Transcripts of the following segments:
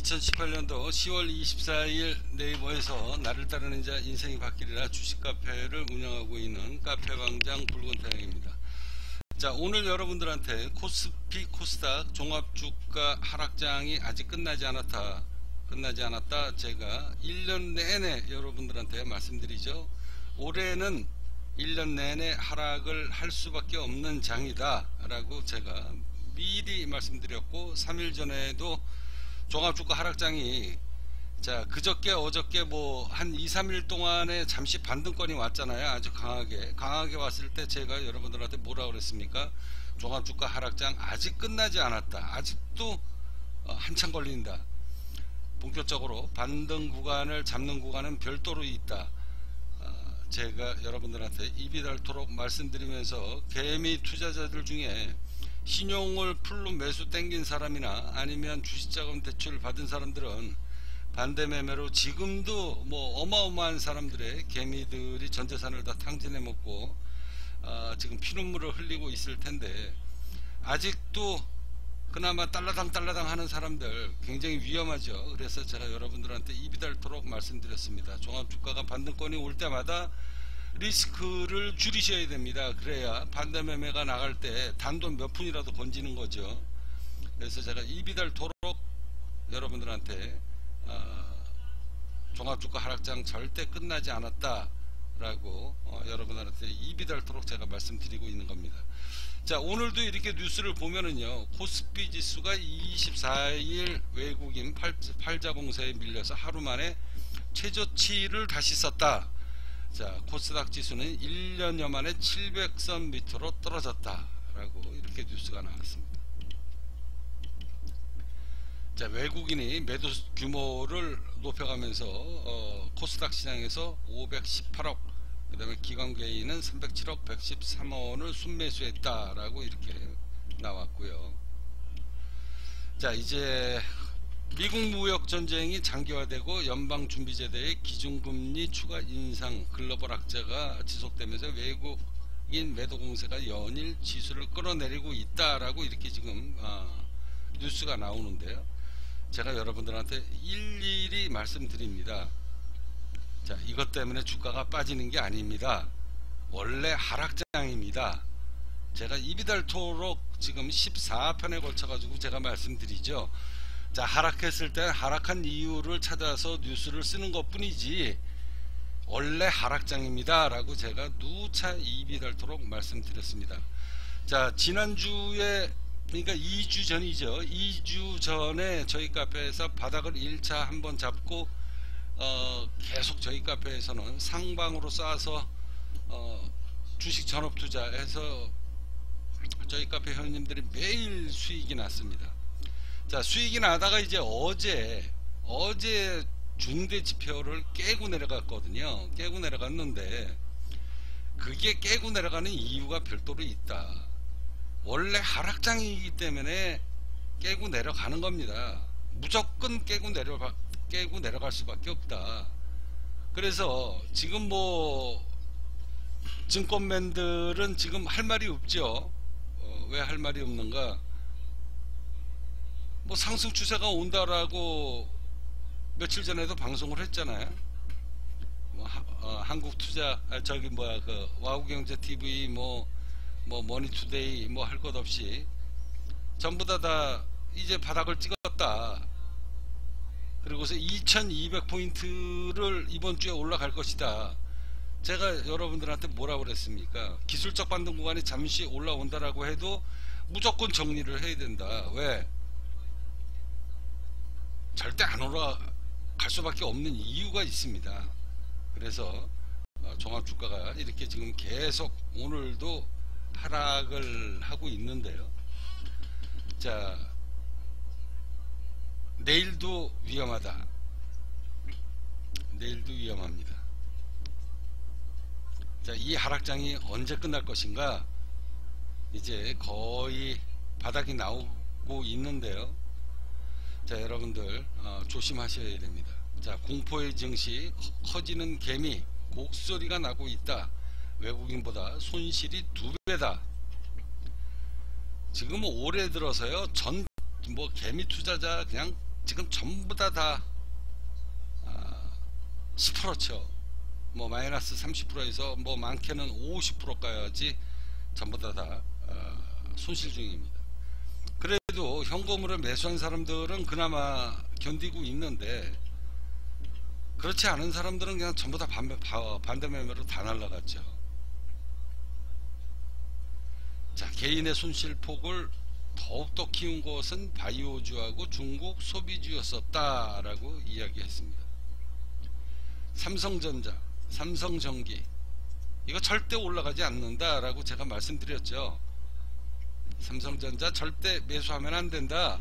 2018년도 10월 24일 네이버에서 나를 따르는 자 인생이 바뀌리라 주식 카페를 운영하고 있는 카페광장 붉은태양입니다. 자 오늘 여러분들한테 코스피 코스닥 종합주가 하락장이 아직 끝나지 않았다 끝나지 않았다 제가 1년 내내 여러분들한테 말씀드리죠 올해는 1년 내내 하락을 할 수밖에 없는 장이다 라고 제가 미리 말씀드렸고 3일 전에도 종합주가 하락장이 자 그저께 어저께 뭐 한 2, 3일 동안에 잠시 반등권이 왔잖아요. 아주 강하게. 강하게 왔을 때 제가 여러분들한테 뭐라 그랬습니까? 종합주가 하락장 아직 끝나지 않았다. 아직도 어, 한참 걸린다. 본격적으로 반등 구간을 잡는 구간은 별도로 있다. 어, 제가 여러분들한테 입이 닳도록 말씀드리면서 개미 투자자들 중에 신용을 풀로 매수 땡긴 사람이나 아니면 주식자금 대출을 받은 사람들은 반대 매매로 지금도 뭐 어마어마한 사람들의 개미들이 전 재산을 다 탕진해 먹고 어, 지금 피눈물을 흘리고 있을 텐데 아직도 그나마 딸라당 딸라당 하는 사람들 굉장히 위험하죠. 그래서 제가 여러분들한테 입이 닳도록 말씀드렸습니다. 종합주가가 반등권이 올 때마다 리스크를 줄이셔야 됩니다. 그래야 반대 매매가 나갈 때 단돈 몇 푼이라도 건지는 거죠. 그래서 제가 닳도록 여러분들한테 어, 종합주가 하락장 절대 끝나지 않았다라고 어, 여러분들한테 닳도록 제가 말씀드리고 있는 겁니다. 자 오늘도 이렇게 뉴스를 보면은요 코스피 지수가 24일 외국인 팔자 공세에 밀려서 하루 만에 최저치를 다시 썼다. 자 코스닥 지수는 1년여 만에 700선 밑으로 떨어졌다 라고 이렇게 뉴스가 나왔습니다. 자 외국인이 매도 규모를 높여가면서 어, 코스닥 시장에서 518억 그 다음에 기관 개인은 307억 113원을 순매수했다 라고 이렇게 나왔고요. 자 이제 미국 무역 전쟁이 장기화되고 연방 준비제도의 기준금리 추가 인상 글로벌 악재가 지속되면서 외국인 매도 공세가 연일 지수를 끌어내리고 있다라고 이렇게 지금 아, 뉴스가 나오는데요. 제가 여러분들한테 일일이 말씀드립니다. 자, 이것 때문에 주가가 빠지는 게 아닙니다. 원래 하락장입니다. 제가 입이 닳도록 지금 14편에 걸쳐 가지고 제가 말씀드리죠. 자 하락했을 때 하락한 이유를 찾아서 뉴스를 쓰는 것 뿐이지 원래 하락장입니다 라고 제가 누차 입이 닳도록 말씀드렸습니다. 자 지난주에 그러니까 2주 전이죠. 2주 전에 저희 카페에서 바닥을 1차 한번 잡고 어, 계속 저희 카페에서는 상방으로 쏴서 어, 주식 전업 투자해서 저희 카페 회원님들이 매일 수익이 났습니다 자 수익이 나다가 이제 어제 어제 중대 지표를 깨고 내려갔거든요. 깨고 내려갔는데 그게 깨고 내려가는 이유가 별도로 있다. 원래 하락장이기 때문에 깨고 내려가는 겁니다. 무조건 깨고 내려 깨고 내려갈 수밖에 없다. 그래서 지금 뭐 증권맨들은 지금 할 말이 없죠. 어, 왜 할 말이 없는가 뭐 상승 추세가 온다라고 며칠 전에도 방송을 했잖아요. 뭐 하, 어, 한국 투자 아, 저기 뭐야 그 와우경제 TV 뭐뭐 뭐 머니투데이 뭐 할 것 없이 전부 다 다 이제 바닥을 찍었다. 그리고서 2200포인트를 이번 주에 올라갈 것이다. 제가 여러분들한테 뭐라고 그랬습니까? 기술적 반등 구간이 잠시 올라온다라고 해도 무조건 정리를 해야 된다. 왜? 절대 안 올라갈 수밖에 없는 이유가 있습니다. 그래서 어, 종합주가가 이렇게 지금 계속 오늘도 하락을 하고 있는데요. 자, 내일도 위험하다. 내일도 위험합니다. 자, 이 하락장이 언제 끝날 것인가? 이제 거의 바닥이 나오고 있는데요. 자 여러분들 어, 조심하셔야 됩니다 자 공포의 증시 커지는 개미 곡소리가 나고 있다 외국인보다 손실이 두 배다 지금 올해 들어서요 전 뭐 개미 투자자 그냥 지금 전부 다다 아, 10%죠. 뭐 마이너스 30%에서 뭐 많게는 50%까지 전부 다다 아, 손실 중입니다. 그래도 현금으로 매수한 사람들은 그나마 견디고 있는데 그렇지 않은 사람들은 그냥 전부 다 반대, 반대 매매로 다 날라갔죠. 자, 개인의 손실폭을 더욱더 키운 것은 바이오주하고 중국 소비주였었다라고 이야기했습니다. 삼성전자, 삼성전기 이거 절대 올라가지 않는다라고 제가 말씀드렸죠. 삼성전자 절대 매수하면 안 된다.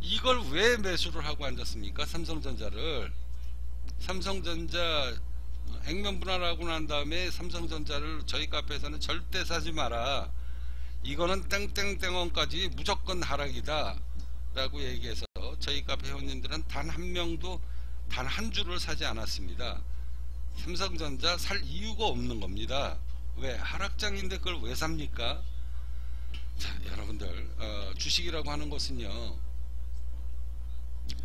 이걸 왜 매수를 하고 앉았습니까? 삼성전자를 삼성전자 액면 분할하고 난 다음에 삼성전자를 저희 카페에서는 절대 사지 마라. 이거는 땡땡땡원까지 무조건 하락이다. 라고 얘기해서 저희 카페 회원님들은 단 한 명도 단 한 주를 사지 않았습니다. 삼성전자 살 이유가 없는 겁니다. 왜? 하락장인데 그걸 왜 삽니까? 자, 여러분들, 어, 주식이라고 하는 것은요,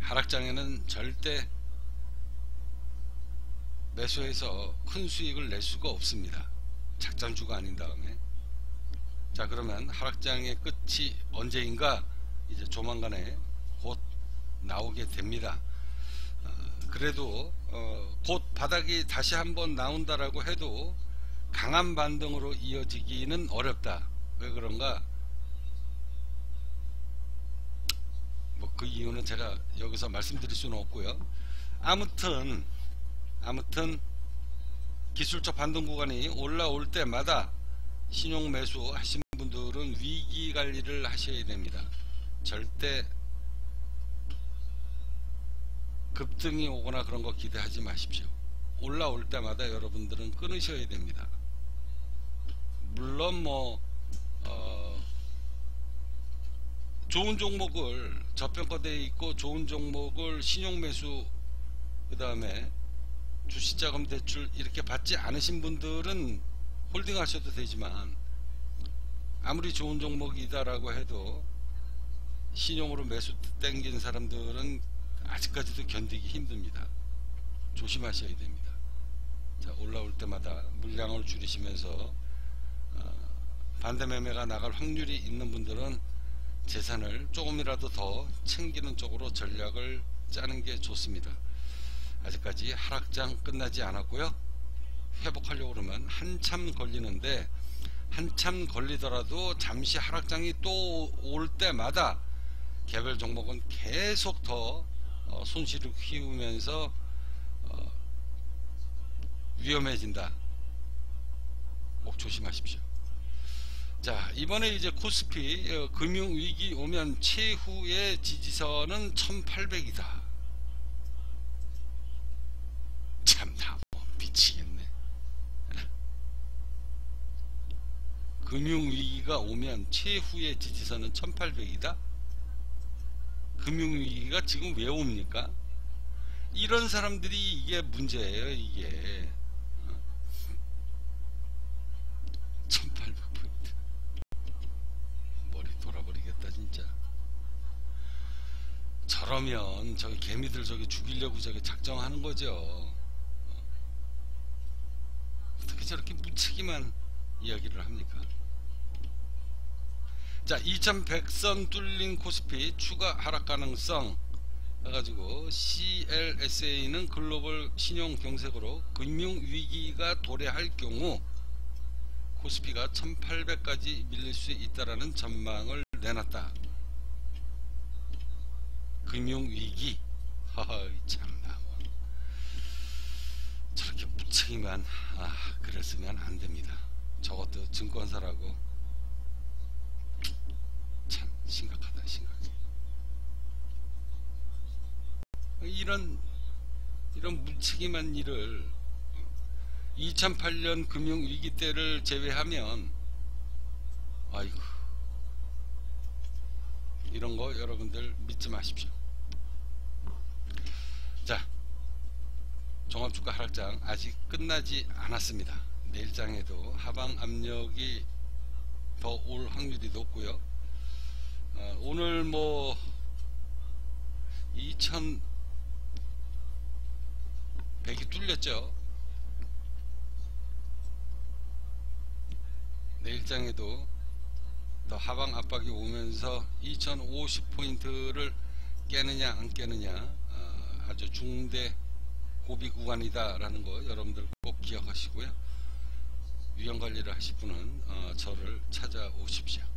하락장에는 절대 매수해서 큰 수익을 낼 수가 없습니다. 작전주가 아닌 다음에. 자, 그러면 하락장의 끝이 언제인가? 이제 조만간에 곧 나오게 됩니다. 어, 그래도 어, 곧 바닥이 다시 한번 나온다라고 해도 강한 반등으로 이어지기는 어렵다. 왜 그런가? 뭐 그 이유는 제가 여기서 말씀드릴 수는 없고요. 아무튼 아무튼 기술적 반등 구간이 올라올 때마다 신용 매수 하신 분들은 위기 관리를 하셔야 됩니다. 절대 급등이 오거나 그런 거 기대하지 마십시오. 올라올 때마다 여러분들은 끊으셔야 됩니다. 물론 뭐 어, 좋은 종목을 저평가되어 있고 좋은 종목을 신용 매수 그 다음에 주식자금 대출 이렇게 받지 않으신 분들은 홀딩 하셔도 되지만 아무리 좋은 종목이다라고 해도 신용으로 매수 땡긴 사람들은 아직까지도 견디기 힘듭니다. 조심하셔야 됩니다. 자, 올라올 때마다 물량을 줄이시면서 어, 반대 매매가 나갈 확률이 있는 분들은 재산을 조금이라도 더 챙기는 쪽으로 전략을 짜는 게 좋습니다. 아직까지 하락장 끝나지 않았고요. 회복하려고 그러면 한참 걸리는데 한참 걸리더라도 잠시 하락장이 또 올 때마다 개별 종목은 계속 더 어, 손실을 키우면서 어, 위험해진다. 꼭 조심하십시오. 자 이번에 이제 코스피 어, 금융위기 오면 최후의 지지선은 1800이다. 참나 뭐 미치겠네. 금융위기가 오면 최후의 지지선은 1800이다? 금융위기가 지금 왜 옵니까? 이런 사람들이 이게 문제예요 이게 저러면 저기 개미들 저기 죽이려고 저기 작정하는 거죠. 어떻게 저렇게 무책임한 이야기를 합니까? 자 2100선 뚫린 코스피 추가 하락 가능성 해가지고 CLSA는 글로벌 신용 경색으로 금융위기가 도래할 경우 코스피가 1800까지 밀릴 수 있다라는 전망을 내놨다 금융위기. 하하 참나. 뭐. 저렇게 무책임한 아 그랬으면 안됩니다. 저것도 증권사라고. 참 심각하다 심각해. 이런 이런 무책임한 일을 2008년 금융위기 때를 제외하면 아이고 이런 거 여러분들 믿지 마십시오. 자 종합주가 하락장 아직 끝나지 않았습니다. 내일장에도 하방 압력이 더 올 확률이 높고요. 어, 오늘 뭐 2100이 뚫렸죠. 내일장에도 더 하방 압박이 오면서 2050포인트를 깨느냐 안 깨느냐 어, 아주 중대 고비 구간이다라는 거 여러분들 꼭 기억하시고요. 위험 관리를 하실 분은 어, 저를 찾아오십시오.